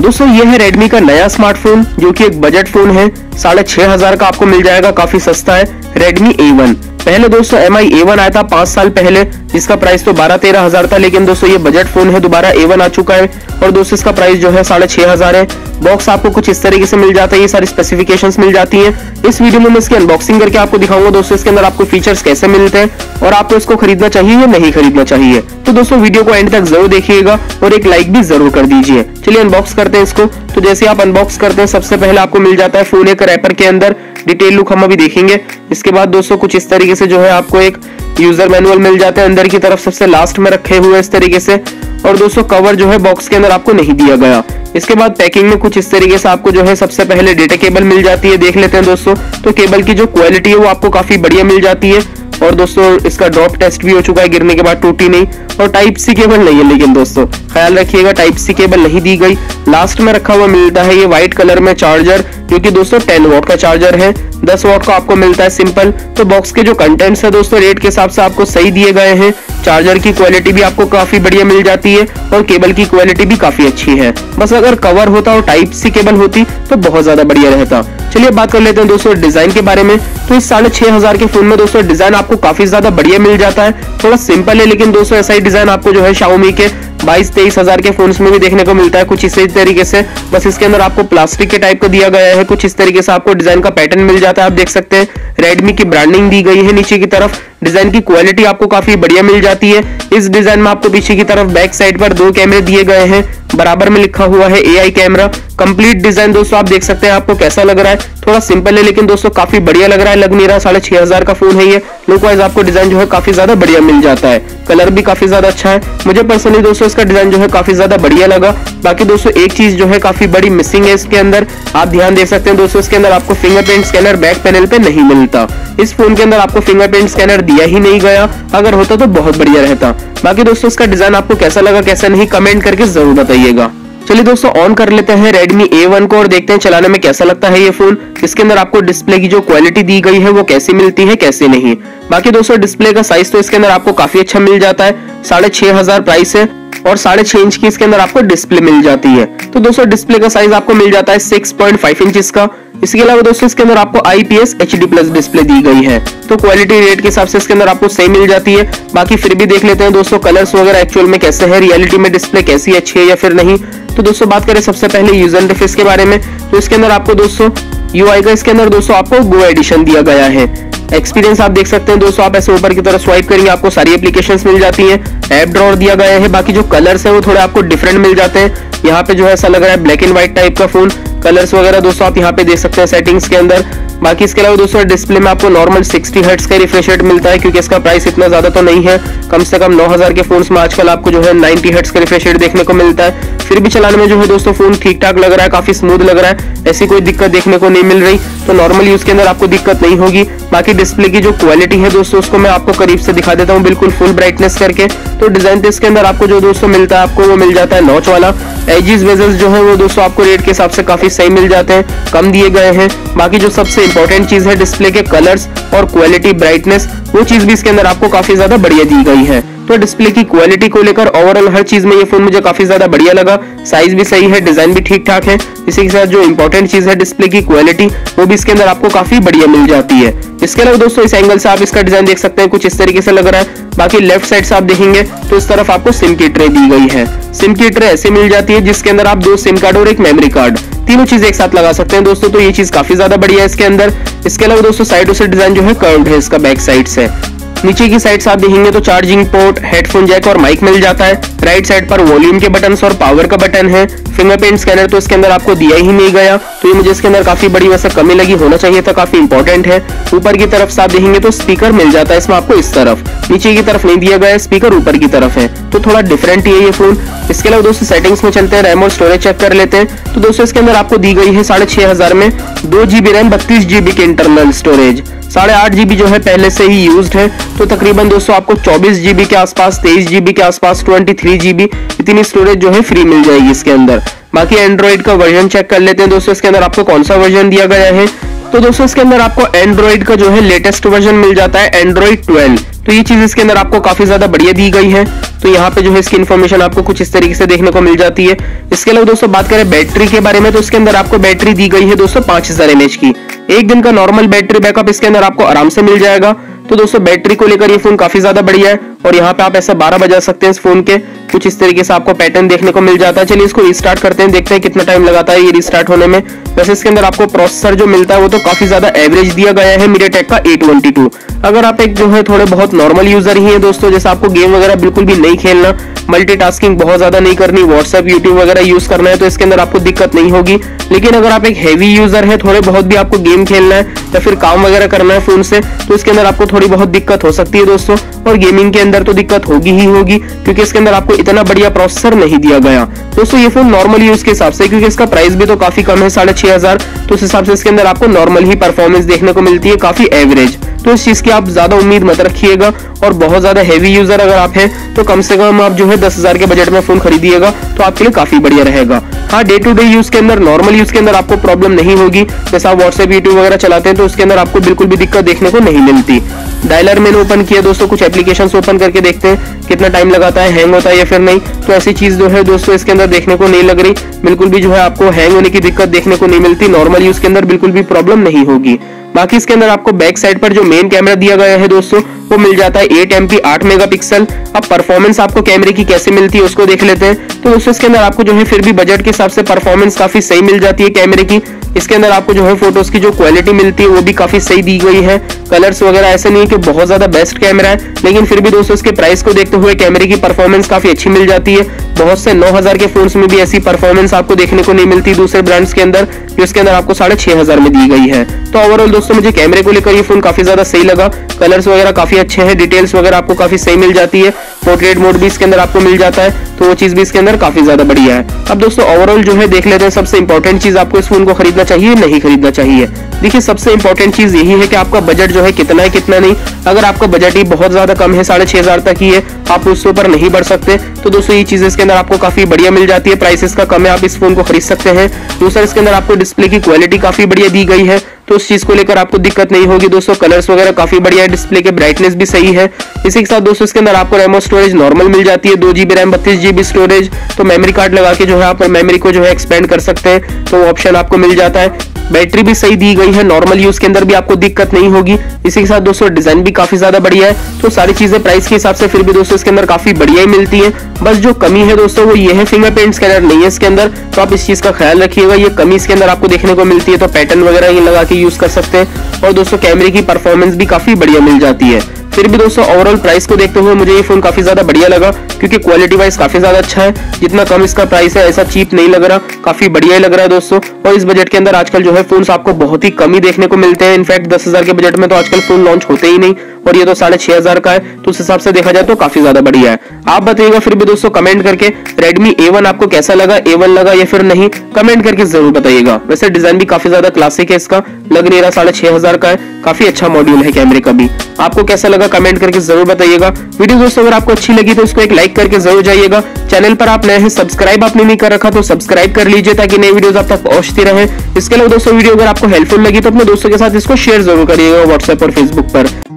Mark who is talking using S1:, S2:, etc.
S1: दोस्तों, ये है Redmi का नया स्मार्टफ़ोन जो कि एक बजट फ़ोन है। साढ़े छह हज़ार का आपको मिल जाएगा, काफ़ी सस्ता है। Redmi A1 पहले दोस्तों एम आई आया था पाँच साल पहले। जिसका प्राइस तो बारह तेरह हज़ार था, लेकिन दोस्तों, ये बजट फ़ोन है, दोबारा ए आ चुका है। और दोस्तों, इसका प्राइस जो है साढ़े छह हज़ार है। बॉक्स आपको कुछ इस तरीके से मिल जाता है, ये सारी स्पेसिफिकेशंस मिल जाती हैं। इस वीडियो में मैं इसकी अनबॉक्सिंग करके आपको दिखाऊँगा दोस्तों, इसके अंदर आपको फीचर्स कैसे मिलते हैं और आपको इसको खरीदना चाहिए या नहीं खरीदना चाहिए। तो दोस्तों वीडियो को एंड तक ज़रूर देखिएगा और एक लाइक भी ज़रूर कर दीजिए। चलिए अनबॉक्स करते हैं इसको। तो जैसे आप अनबॉक्स करते हैं, सबसे पहले आपको मिल जाता है फ़ोन एक रैपर के अंदर। डिटेल लुक हम अभी देखेंगे। इसके बाद दोस्तों कुछ इस तरीके से जो है आपको एक यूज़र मैनुअल मिल जाता है। अंदर की तरफ़ सबसे लास्ट में रखे हुए इस तरीके से। और दोस्तों कवर जो है बॉक्स के अंदर आपको नहीं दिया गया। इसके बाद पैकिंग में कुछ इस तरीके से आपको जो है सबसे पहले डेटा केबल मिल जाती है। देख लेते हैं दोस्तों। तो केबल की जो क्वालिटी है, वो आपको काफ़ी बढ़िया मिल जाती है। और दोस्तों, इसका ड्रॉप टेस्ट भी हो चुका है, गिरने के बाद टूटी नहीं। और टाइप सी केबल नहीं है, लेकिन दोस्तों, ख्याल रखिएगा टाइप सी केबल नहीं दी गई। लास्ट में रखा हुआ मिलता है ये व्हाइट कलर में चार्जर जो दोस्तों 10 वॉट का चार्जर है। 10 वॉट का आपको मिलता है सिंपल तो बॉक्स के जो कंटेंट्स है दोस्तों रेट के हिसाब से आपको सही दिए गए हैं। चार्जर की क्वालिटी भी आपको काफ़ी बढ़िया मिल जाती है और केबल की क्वालिटी भी काफ़ी अच्छी है। बस अगर कवर होता और टाइप सी केबल होती तो बहुत ज़्यादा बढ़िया रहता। चलिए बात कर लेते हैं दोस्तों डिज़ाइन के बारे में। तो इस साढ़े छह हज़ार के फ़ोन में दोस्तों डिज़ाइन आपको काफ़ी ज़्यादा बढ़िया मिल जाता है। थोड़ा सिंपल है, लेकिन दोस्तों ऐसा ही डिज़ाइन आपको जो है शाओमी के बाईस तेईस हज़ार के फ़ोन में भी देखने को मिलता है, कुछ इसी तरीके से। बस इसके अंदर आपको प्लास्टिक के टाइप का दिया गया है, कुछ इस तरीके से आपको डिज़ाइन का पैटर्न मिल जाता है। आप देख सकते हैं रेडमी की ब्रांडिंग दी गई है नीचे की तरफ़। डिज़ाइन की क्वालिटी आपको काफ़ी बढ़िया मिल जाती है। इस डिज़ाइन में आपको पीछे की तरफ़ बैक साइड पर दो कैमरे दिए गए हैं। बराबर में लिखा हुआ है एआई कैमरा कंप्लीट डिज़ाइन दोस्तों, आप देख सकते हैं आपको कैसा लग रहा है। थोड़ा सिंपल है, लेकिन दोस्तों काफ़ी बढ़िया लग रहा है। लग नहीं रहा, साढ़े छह हज़ार का फ़ोन है ये। लुक वाइज आपको डिज़ाइन जो है काफ़ी ज़्यादा बढ़िया मिल जाता है। कलर भी काफ़ी ज़्यादा अच्छा है। मुझे पर्सनली दोस्तों इसका डिज़ाइन जो है काफ़ी ज़्यादा बढ़िया लगा। बाकी दोस्तों एक चीज़ जो है काफ़ी बड़ी मिसिंग है इसके अंदर। आप ध्यान दे सकते हैं दोस्तों इसके अंदर आपको फिंगरप्रिंट स्कैनर बैक पैनल पे नहीं मिलता। इस फ़ोन के अंदर आपको फिंगरप्रिंट स्कैनर दिया ही नहीं गया। अगर होता तो बहुत बढ़िया रहता। बाकी दोस्तों इसका डिज़ाइन आपको कैसा लगा, कैसा नहीं कमेंट करके ज़रूर बताइएगा। चलिए दोस्तों ऑन कर लेते हैं Redmi A1 को और देखते हैं चलाने में कैसा लगता है ये फ़ोन इसके अंदर आपको डिस्प्ले की जो क्वालिटी दी गई है, वो कैसी मिलती है, कैसे नहीं। बाकी दोस्तों डिस्प्ले का साइज़ तो इसके अंदर आपको काफ़ी अच्छा मिल जाता है। साढ़े छह हज़ार प्राइस है। और साढ़े छह इंच की इसके अंदर आपको डिस्प्ले मिल जाती है। तो दोस्तों डिस्प्ले का साइज़ आपको मिल जाता है सिक्स पॉइंट फाइव इंच का। इसके अलावा दोस्तों, इसके अंदर आपको IPS H D plus display दी गई है। तो क्वालिटी रेट के हिसाब से इसके अंदर आपको सही मिल जाती है। बाकी फिर भी देख लेते हैं दोस्तों कलर्स वगैरह एक्चुअल में कैसे है रियलिटी में डिस्प्ले कैसी अच्छी है या फिर नहीं। तो दोस्तों, बात करें सबसे पहले यूज़र इंटरफेस के बारे में। तो इसके अंदर आपको दोस्तों यू का इसके अंदर दोस्तों आपको गो एडिशन दिया गया है। एक्सपीरियंस आप देख सकते हैं, दोस्तों, आप ऐसे ऊपर की तरफ़ स्वाइप करेंगे, आपको सारी एप्लीकेशन मिल जाती है। एप ड्रॉर दिया गया है, बाकी जो कलर्स है, वो थोड़े आपको डिफरेंट मिल जाते हैं। यहाँ पे जो है ऐसा लग रहा है ब्लैक एंड व्हाइट टाइप का फ़ोन कलर्स वगैरह दोस्तों आप यहाँ पे देख सकते हैं सेटिंग्स के अंदर। बाकी इसके अलावा दोस्तों डिस्प्ले में आपको नॉर्मल 60 हर्ट्स का रिफ्रेश रेट मिलता है, क्योंकि इसका प्राइस इतना ज़्यादा तो नहीं है। कम से कम 9000 के फोन्स में आजकल आपको जो है 90 हर्ट्स का रिफ्रेश रेट देखने को मिलता है। फिर भी चलाने में जो है दोस्तों फ़ोन ठीक ठाक लग रहा है, काफ़ी स्मूथ लग रहा है। ऐसी कोई दिक्कत देखने को नहीं मिल रही तो नॉर्मल यूज़ के अंदर आपको दिक्कत नहीं होगी। बाकी डिस्प्ले की जो क्वालिटी है दोस्तों, उसको मैं आपको करीब से दिखा देता हूँ, बिल्कुल फुल ब्राइटनेस करके। तो डिज़ाइन इसके अंदर आपको जो दोस्तों मिलता है, आपको वो मिल जाता है नॉच वाला। एजीज वेजल्स जो है वो दोस्तों आपको रेट के हिसाब से काफ़ी सही मिल जाते हैं, कम दिए गए हैं। बाकी जो सबसे इंपॉर्टेंट चीज़ है डिस्प्ले के कलर्स और क्वालिटी ब्राइटनेस वो चीज़ भी इसके अंदर आपको काफ़ी ज़्यादा बढ़िया दी गई है। तो डिस्प्ले की क्वालिटी को लेकर ओवरऑल हर चीज़ में ये फ़ोन मुझे काफ़ी ज़्यादा बढ़िया लगा। साइज़ भी सही है डिज़ाइन भी ठीक ठाक है। इसी के साथ जो इंपॉर्टेंट चीज़ है डिस्प्ले की क्वालिटी वो भी इसके अंदर आपको काफ़ी बढ़िया मिल जाती है। इसके अलावा दोस्तों, इस एंगल से आप इसका डिज़ाइन देख सकते हैं, कुछ इस तरीके से लग रहा है। बाकी लेफ़्ट साइड से आप देखेंगे तो इस तरफ़ आपको सिम की ट्रे दी गई है। सिम की ट्रे ऐसे मिल जाती है, जिसके अंदर आप दो सिम कार्ड और एक मेमोरी कार्ड तीनों चीज़ एक साथ लगा सकते हैं। दोस्तों तो ये चीज़ काफ़ी ज़्यादा बढ़िया है इसके अंदर। इसके अलावा दोस्तों साइडों से डिज़ाइन जो है कर्व है इसका बैक साइड से। नीचे की साइड से आप देखेंगे तो चार्जिंग पोर्ट हेडफोन जैक और माइक मिल जाता है। राइट साइड पर वॉल्यूम के बटन और पावर का बटन है। फिंगरप्रिंट स्कैनर तो इसके अंदर आपको दिया ही नहीं गया। तो ये मुझे इसके अंदर काफ़ी बड़ी वैसे कमी लगी, होना चाहिए था, काफ़ी इंपॉर्टेंट है। ऊपर की तरफ़ से आप देखेंगे तो स्पीकर मिल जाता है इसमें आपको इस तरफ़। नीचे की तरफ़ नहीं दिया गया स्पीकर ऊपर की तरफ़ है। तो थोड़ा डिफरेंट ही है ये फ़ोन इसके अलावा दोस्तों सेटिंग्स में चलते हैं रैम और स्टोरेज चेक कर लेते हैं। तो दोस्तों इसके अंदर आपको दी गई है साढ़े छह हज़ार में दो जीबी रैम बत्तीस जीबी की इंटरनल स्टोरेज साढ़े आठ जीबी जो है पहले से ही यूज्ड है। तो तकरीबन दोस्तों आपको चौबीस जीबी के आसपास, तेईस जीबी के आसपास ट्वेंटी थ्री जीबी इतनी स्टोरेज जो है फ्री मिल जाएगी इसके अंदर। बाकी एंड्रॉइड का वर्जन चेक कर लेते हैं दोस्तों, इसके अंदर आपको कौन सा वर्जन दिया गया है? तो दोस्तों इसके अंदर आपको एंड्रॉइड का जो है लेटेस्ट वर्जन मिल जाता है एंड्रॉइड 12 तो ये चीज़ इसके अंदर आपको काफ़ी ज़्यादा बढ़िया दी गई है। तो यहाँ पे जो है इसकी इन्फॉर्मेशन आपको कुछ इस तरीके से देखने को मिल जाती है। इसके अलावा दोस्तों, बात करें बैटरी के बारे में तो इसके अंदर आपको बैटरी दी गई है दोस्तों पाँच हज़ार की। एक दिन का नॉर्मल बैटरी बैकअप इसके अंदर आपको आराम से मिल जाएगा। तो दोस्तों, बैटरी को लेकर ये फ़ोन काफ़ी ज़्यादा बढ़िया है और यहाँ पे आप ऐसा बारह बजा सकते हैं इस फ़ोन के। कुछ इस तरीके से आपको पैटर्न देखने को मिल जाता है। चलिए इसको रिस्टार्ट करते हैं, देखते हैं कितना टाइम लगाता है ये रिस्टार्ट होने में। वैसे इसके अंदर आपको प्रोसेसर जो मिलता है, वो तो काफ़ी ज़्यादा एवरेज दिया गया है मीडियाटेक का ए अगर आप एक जो है थोड़े बहुत नॉर्मल यूज़र ही है दोस्तों, जैसे आपको गेम वगैरह बिल्कुल भी नहीं खेलना मल्टीटास्किंग बहुत ज़्यादा नहीं करनी व्हाट्सएप यूट्यूब वगैरह यूज़ करना है तो इसके अंदर आपको दिक्कत नहीं होगी। लेकिन अगर आप एक हैवी यूज़र है, थोड़े बहुत भी आपको गेम खेलना है, या फिर काम वगैरह करना है फ़ोन से तो इसके अंदर आपको थोड़ी बहुत दिक्कत हो सकती है दोस्तों। और गेमिंग के अंदर तो दिक्कत होगी ही होगी, क्योंकि इसके अंदर आपको इतना बढ़िया प्रोसेसर नहीं दिया गया। दोस्तों, ये फ़ोन नॉर्मल यूज़ के हिसाब से, क्योंकि इसका प्राइस भी तो काफ़ी कम है, साढ़े छह हज़ार तो उस हिसाब से इसके अंदर आपको नॉर्मल ही परफॉर्मेंस देखने को मिलती है, काफ़ी एवरेज तो इस चीज़ की आप ज़्यादा उम्मीद मत रखिएगा और बहुत ज़्यादा हैवी यूज़र अगर आप हैं तो कम से कम आप जो है दस हज़ार के बजट में फ़ोन खरीदिएगा तो आपके लिए काफ़ी बढ़िया रहेगा। हाँ डे टू डे यूज़ के अंदर नॉर्मल यूज़ के अंदर आपको प्रॉब्लम नहीं होगी। जैसे आप व्हाट्सएप यूट्यूब वगैरह चलाते हैं तो उसके अंदर आपको बिल्कुल भी दिक्कत देखने को नहीं मिलती। डायलर मैंने ओपन किया दोस्तों, कुछ एप्लीकेशन ओपन करके देखते हैं, कितना टाइम लगाता है हैंग होता है या फिर नहीं। तो ऐसी चीज़ जो है दोस्तों, इसके अंदर देखने को नहीं लग रही। बिल्कुल भी जो है आपको हैंग होने की दिक्कत देखने को नहीं मिलती। नॉर्मल यूज़ के अंदर बिल्कुल भी प्रॉब्लम नहीं होगी। बाकी इसके अंदर आपको बैक साइड पर जो मेन कैमरा दिया गया है दोस्तों, वो मिल जाता है एट एम पी आठ मेगा पिक्सल अब परफॉर्मेंस आपको कैमरे की कैसे मिलती है उसको देख लेते हैं। तो उसके अंदर आपको जो है फिर भी बजट के हिसाब से परफॉर्मेंस काफ़ी सही मिल जाती है कैमरे की। इसके अंदर आपको जो है फ़ोटोज़ की जो क्वालिटी मिलती है, वो भी काफ़ी सही दी गई है। कलर्स वगैरह ऐसे नहीं है कि बहुत ज़्यादा बेस्ट कैमरा है, लेकिन फिर भी दोस्तों, इसके प्राइस को देखते हुए कैमरे की परफॉर्मेंस काफ़ी अच्छी मिल जाती है। बहुत से 9000 के फोन्स में भी ऐसी परफॉर्मेंस आपको देखने को नहीं मिलती दूसरे ब्रांड्स के अंदर, जो इसके अंदर आपको साढ़े छह हज़ार में दी गई है। तो ओवरऑल दोस्तों, मुझे कैमरे को लेकर ये फ़ोन काफ़ी ज़्यादा सही लगा। कलर्स वगैरह काफ़ी अच्छे हैं डिटेल्स वगैरह आपको काफ़ी सही मिल जाती है। पोर्ट्रेट मोड भी इसके अंदर आपको मिल जाता है तो वो चीज़ भी इसके अंदर काफ़ी ज़्यादा बढ़िया है। अब दोस्तों ओवरऑल जो है, देख लेते हैं सबसे इंपॉर्टेंट चीज़ आपको इस फ़ोन को खरीदना चाहिए, नहीं खरीदना चाहिए। देखिए, सबसे इंपॉर्टेंट चीज़ यही है कि आपका बजट जो है कितना है, कितना नहीं। अगर आपका बजट ही बहुत ज़्यादा कम है, साढ़े छह हज़ार तक ही है, आप उससे ऊपर नहीं बढ़ सकते। तो दोस्तों, ये चीज़ इसके अंदर आपको काफ़ी बढ़िया मिल जाती है। प्राइस का कम है, आप इस फ़ोन को खरीद सकते हैं। दूसरा, इसके अंदर आपको डिस्प्ले की क्वालिटी काफ़ी बढ़िया दी गई है। तो उस चीज़ को लेकर आपको दिक्कत नहीं होगी। दोस्तों कलर्स वगैरह काफ़ी बढ़िया है डिस्प्ले के ब्राइटनेस भी सही है। इसी के साथ दोस्तों, इसके अंदर आपको रेमो स्टोरेज नॉर्मल मिल जाती है। दो जीबी रैम बत्तीस जीबी स्टोरेज तो मेमोरी कार्ड लगा के जो है आप मेमोरी को जो है एक्सपेंड कर सकते हैं। तो ऑप्शन आपको मिल जाता है। बैटरी भी सही दी गई है। नॉर्मल यूज़ के अंदर भी आपको दिक्कत नहीं होगी। इसी के साथ दोस्तों डिज़ाइन भी काफ़ी ज़्यादा बढ़िया है। तो सारी चीज़ें प्राइस के हिसाब से फिर भी दोस्तों इसके अंदर काफ़ी बढ़िया ही मिलती है। बस जो कमी है दोस्तों, वो ये है फिंगरप्रिंट स्कैनर नहीं है इसके अंदर। तो आप इस चीज़ का ख्याल रखिएगा, ये कमी इसके अंदर आपको देखने को मिलती है। तो पैटर्न वगैरह ये लगा के यूज़ कर सकते हैं। और दोस्तों कैमरे की परफॉर्मेंस भी काफ़ी बढ़िया मिल जाती है। फिर भी दोस्तों ओवरऑल प्राइस को देखते हुए मुझे ये फ़ोन काफ़ी ज़्यादा बढ़िया लगा, क्योंकि क्वालिटी वाइज काफ़ी ज़्यादा अच्छा है। जितना कम इसका प्राइस है, ऐसा चीप नहीं लग रहा। काफ़ी बढ़िया ही लग रहा है दोस्तों। और इस बजट के अंदर आजकल जो है फ़ोन आपको बहुत ही कम ही देखने को मिलते हैं। इनफैक्ट दस हज़ार के बजट में तो आजकल फ़ोन लॉन्च होते ही नहीं, और ये तो साढ़े छह हज़ार का है तो उस हिसाब से देखा जाए तो काफ़ी ज़्यादा बढ़िया है। आप बताइएगा फिर भी दोस्तों कमेंट करके रेडमी ए आपको कैसा लगा ए लगा या फिर नहीं कमेंट करके ज़रूर बताइएगा। वैसे डिज़ाइन भी काफ़ी ज़्यादा क्लासिक है इसका, लग नहीं रहा साढ़े छह हज़ार का है, काफ़ी अच्छा मॉड्यूल है कैमरे का भी। आपको कैसा लगा कमेंट करके ज़रूर बताइएगा। वीडियो दोस्तों अगर आपको अच्छी लगी तो इसको एक लाइक करके ज़रूर जाइएगा। चैनल पर आप नए हैं सब्सक्राइब आपने नहीं कर रखा तो सब्सक्राइब कर लीजिए ताकि नई वीडियोस आप तक पहुँचती रहे। इसके अलावा दोस्तों, वीडियो अगर आपको हेल्पफुल लगी तो अपने दोस्तों के साथ इसको शेयर ज़रूर करिएगा व्हाट्सएप और फेसबुक पर।